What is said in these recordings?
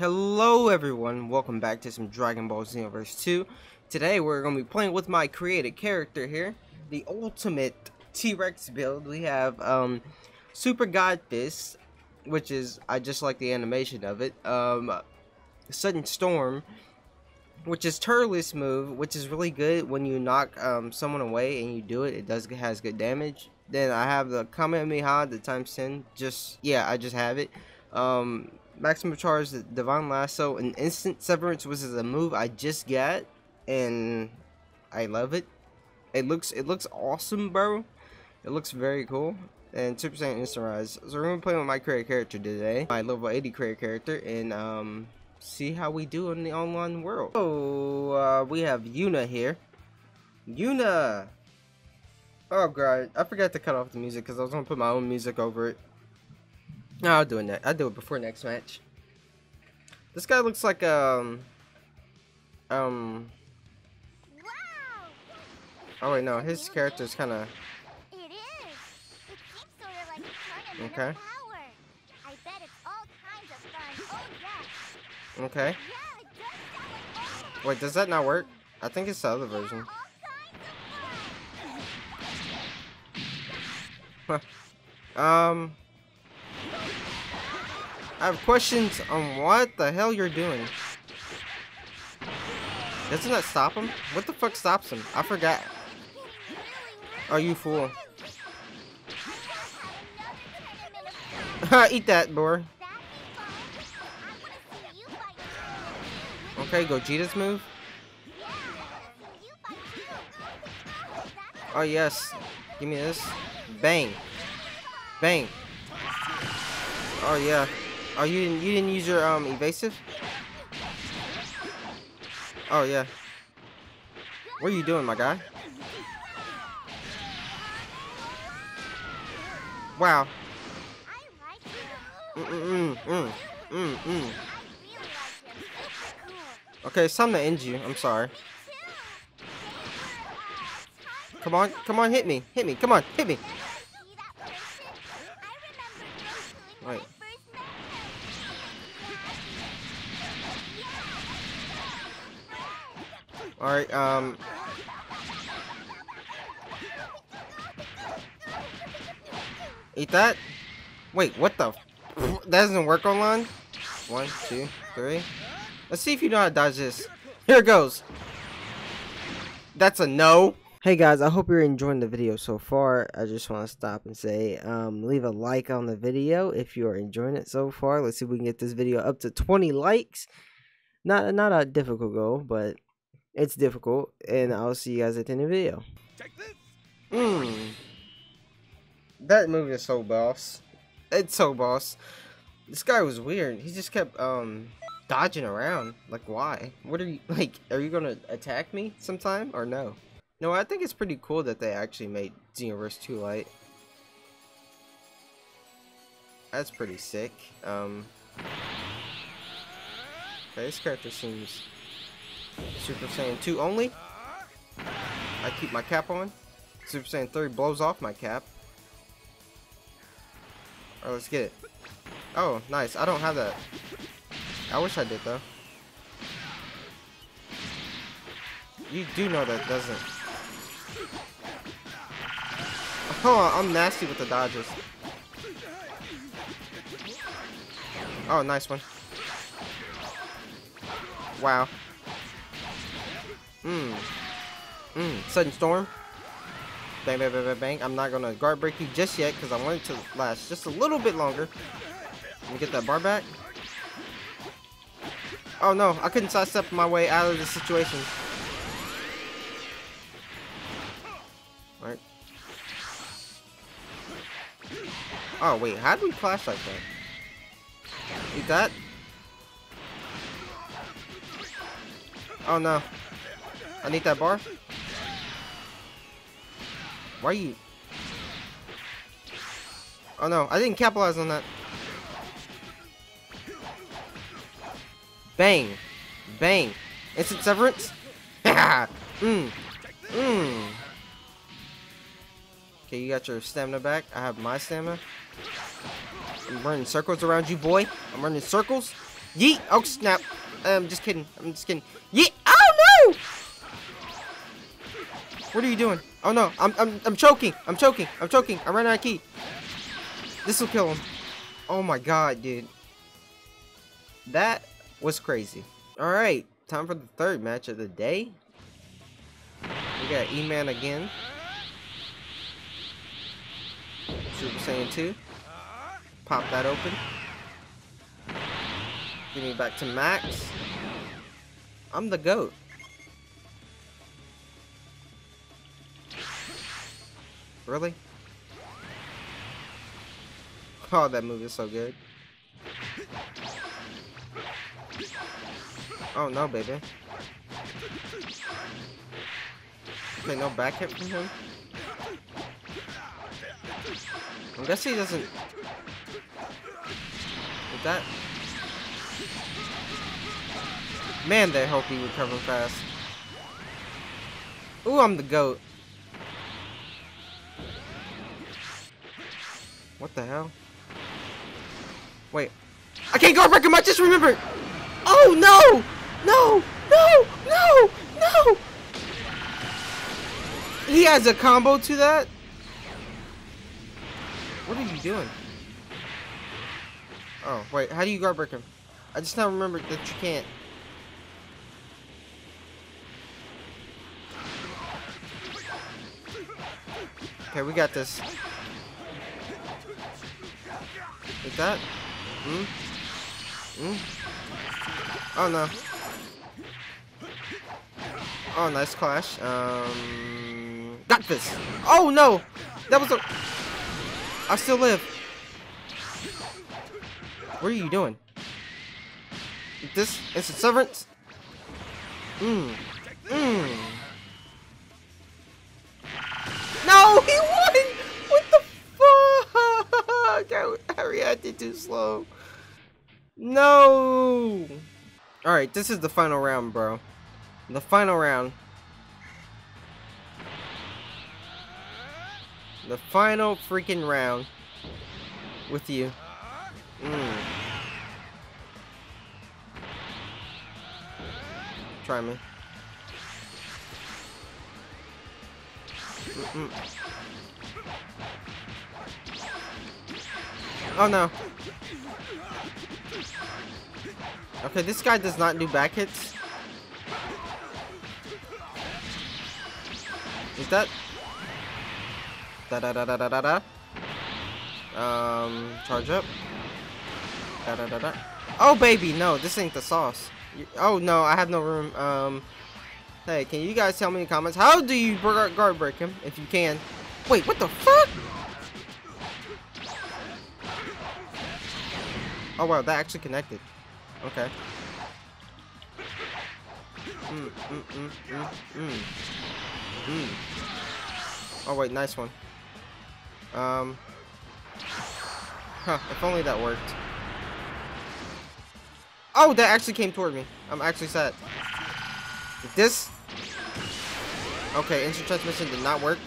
Hello everyone, welcome back to some Dragon Ball Xenoverse 2. Today we're going to be playing with my created character here, the ultimate TRecks build. We have um, Super God Fist, which is, I just like the animation of it. Um, Sudden Storm, which is Turles move, which is really good when you knock um, someone away and you do it. It does has good damage. Then I have the Kamehameha, the times 10. Just, yeah, I just have it. Um, maximum charge, divine lasso, and instant severance which is a move I just got, and I love it. It looks it looks awesome, bro. It looks very cool. And 2% instant rise. So we're gonna play with my creator character today, my level 80 creator character, and um see how we do in the online world. Oh, uh, we have Yuna here. Yuna. Oh god, I forgot to cut off the music because I was gonna put my own music over it. No, I'll do it. I'll do it before next match. This guy looks like um um. Wow. Oh wait, no, his character's kind of It is. It seems sort of like a Okay. power. I bet it's all kinds of fun. Oh yeah. okay. Yeah, it does sound like all kinds Wait, does that not work? I think it's the other version. Yeah, all kinds of fun. Um, I have questions on what the hell you're doing. Doesn't that stop him? What the fuck stops him? I forgot. Oh, you fool. Eat that, boy. Okay, Gogeta's move. Oh, yes. Give me this. Bang. Bang. Oh, yeah. Oh, you didn't, you didn't use your um evasive? Oh, yeah. What are you doing, my guy? Wow. Mm mm mm mm mm. Okay, it's time to end you. I'm sorry. Come on, come on, hit me, hit me. Come on, hit me. All right. Um. Eat that. Wait, what the? That doesn't work online. One, two, three. Let's see if you know how to dodge this. Here it goes. That's a no. Hey guys, I hope you're enjoying the video so far. I just want to stop and say, um, leave a like on the video if you are enjoying it so far. Let's see if we can get this video up to 20 likes. Not not a difficult goal, but it's difficult. And I'll see you guys at the end of the video. Mmm. That movie is so boss. It's so boss. This guy was weird. He just kept um dodging around. Like why? What are you like? Are you gonna attack me sometime or no? No, I think it's pretty cool that they actually made Xenoverse 2 Lite. That's pretty sick. Um. Okay, this character seems Super Saiyan 2 only. I keep my cap on. Super Saiyan 3 blows off my cap. Alright, let's get it. Oh, nice. I don't have that. I wish I did, though. You do know that doesn't. Oh, I'm nasty with the dodges. Oh, nice one. Wow. Mmm. Mmm. Sudden storm. Bang, bang, bang, bang, bang. I'm not gonna guard break you just yet because I want it to last just a little bit longer. Let me get that bar back. Oh no, I couldn't sidestep my way out of the situation. Alright. Oh wait, how do we clash like that? Eat that? Oh no. I need that bar. Why you? Oh no, I didn't capitalize on that. Bang. Bang. Instant severance? Mmm. Mmm. Okay, you got your stamina back. I have my stamina. I'm running circles around you, boy. I'm running circles. Yeet! Oh snap! I'm just kidding. I'm just kidding. Yeet! What are you doing? Oh no! I'm I'm I'm choking! I'm choking! I'm choking! I ran out of ki. This will kill him. Oh my god, dude. That was crazy. All right, time for the third match of the day. We got E-Man again. Super Saiyan 2. Pop that open. Give me back to max. I'm the GOAT. Really? Oh, that move is so good. Oh no, baby. Okay, no back hit from him. I guess he doesn't. With that. Man, they hope he recover fast. Ooh, I'm the goat. What the hell? Wait. I can't go him, I just remembered! Oh no! No! No! No! No! He has a combo to that? What are you doing? Oh, wait, how do you guard break him? I just now remembered that you can't. Okay, we got this. Like that? Hmm? Hmm? Oh no. Oh, nice clash. Um, got this. Oh no! That was a. I still live. What are you doing? This instant severance? Mmm. Mmm. No, he won! What the fuck? I, reacted too slow. No! Alright, this is the final round, bro. The final round. The final freaking round. With you. Mm. Try me. Mm -mm. Oh no. Okay, this guy does not do back hits. Is that? Da da da da da da da. Um, charge up. Da da da da. Oh baby, no, this ain't the sauce. You, oh no, I have no room. Um, hey, can you guys tell me in the comments how do you guard break him if you can? Wait, what the fuck? Oh wow, that actually connected. Okay. Mm, mm, mm, mm, mm. Mm. Oh wait, nice one. Um. Huh, if only that worked. Oh, that actually came toward me. I'm actually sad. This... Okay, instant transmission did not work.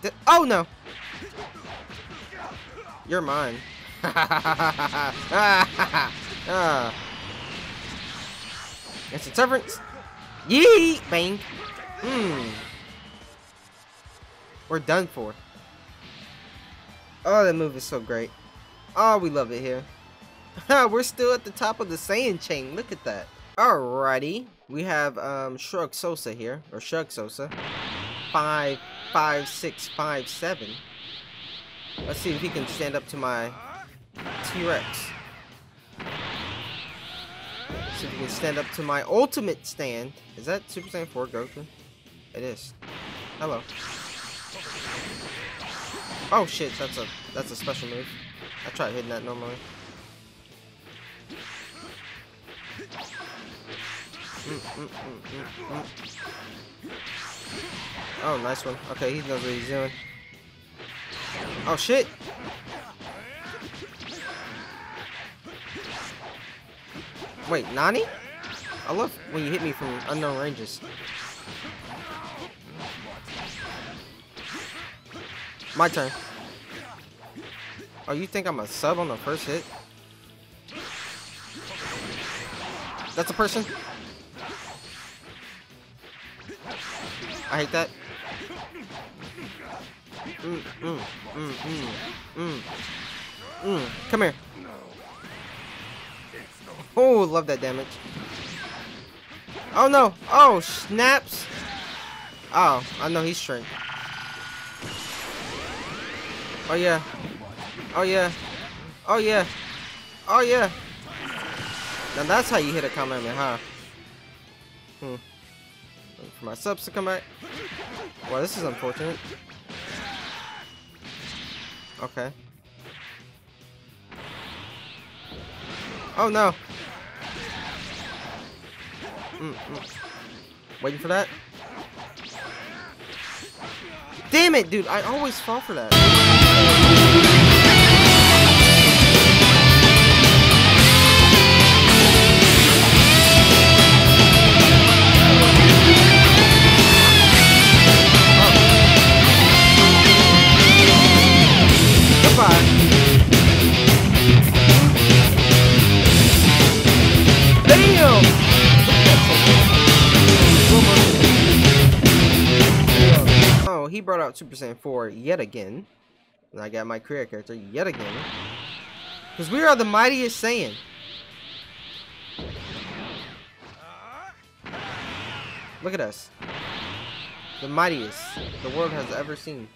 Did... Oh, no! You're mine. ah. Instant severance. Yeet! Bang. Hmm. We're done for. Oh, that move is so great. Oh, we love it here. We're still at the top of the Saiyan chain. Look at that. Alrighty. We have um, Shrug Sosa here. Or Shrug Sosa. Five, five, six, five, seven. Let's see if he can stand up to my TRecks. See if he can stand up to my ultimate stand. Is that Super Saiyan 4 Goku? It is. Hello. Oh shit, that's a that's a special move. I tried hitting that normally. Mm, mm, mm, oh, nice one. Okay, he knows what he's doing. Oh shit! Wait, Nani? I love when you hit me from unknown ranges. My turn. Oh, you think I'm a sub on the first hit? That's a person? I hate that. Mm, mm, mm, mm, mm. Mm, come here. Oh, love that damage. Oh no! Oh, snaps! Oh, I know he's shrink. Oh yeah. Oh yeah. Oh yeah. Oh yeah. Now that's how you hit a Kamehameha, huh? Hmm. Wait for my subs to come back. Well, this is unfortunate. Okay. Oh no. Mm -mm. Waiting for that. Damn it, dude! I always fall for that. Out Super Saiyan 4 yet again. And I got my career character yet again. Because we are the mightiest Saiyan. Look at us. The mightiest the world has ever seen.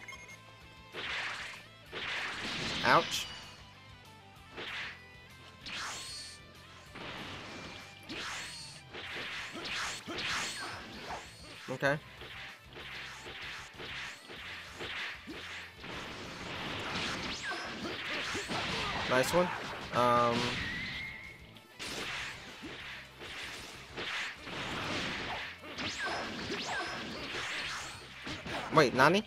Ouch. Okay. Nice one. Um, wait, Nani?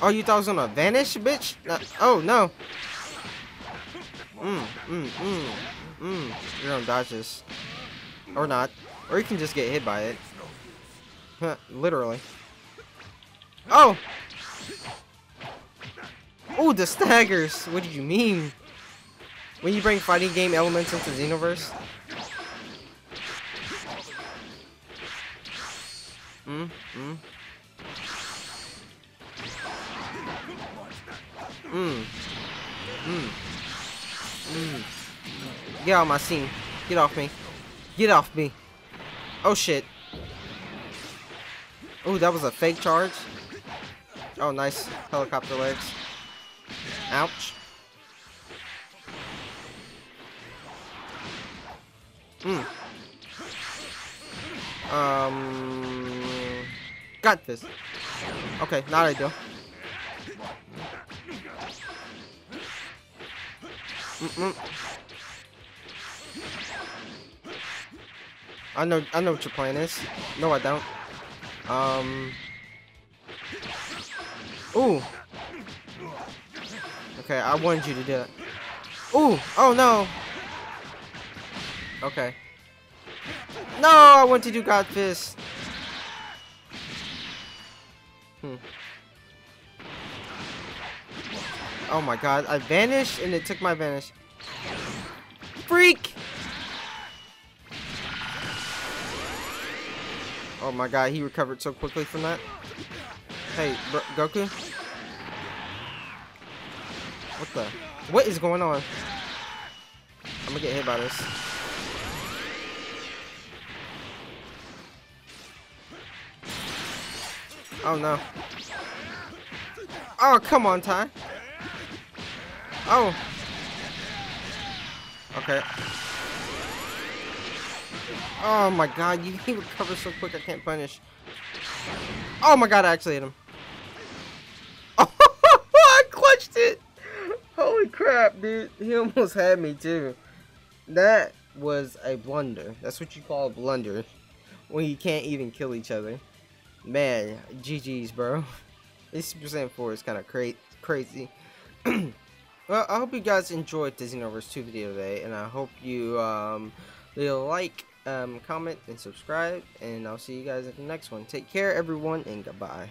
Oh, you thought I was gonna vanish, bitch? No, oh, no. Mmm, mmm, mmm, mmm. You're gonna dodge this. Or not. Or you can just get hit by it. Literally. Oh! Oh, the staggers! What did you mean? When you bring fighting game elements into Xenoverse? Mm, mm. Mm. Mm. Mm. Get out of my scene. Get off me. Get off me. Oh shit. Oh, that was a fake charge. Oh, nice. Helicopter legs. Ouch. Um. Got this. Okay, now I do. Mm -mm. I know. I know what your plan is. No, I don't. Um. Ooh. Okay, I wanted you to do it. Ooh. Oh no. Okay. No, I want to do God Fist. Hmm. Oh my god, I vanished and it took my vanish. Freak! Oh my god, he recovered so quickly from that. Hey, Goku? What the? What is going on? I'm gonna get hit by this. Oh no. Oh, come on, Ty. Oh. Okay. Oh my god, you he recover so quick I can't punish. Oh my god, I actually hit him. Oh, I clutched it! Holy crap, dude. He almost had me too. That was a blunder. That's what you call a blunder. When you can't even kill each other. Man, GG's, bro. This Super Saiyan 4 is kind of cra crazy. well, I hope you guys enjoyed the Xenoverse 2 video today, and I hope you um, like, um, comment, and subscribe, and I'll see you guys in the next one. Take care, everyone, and goodbye.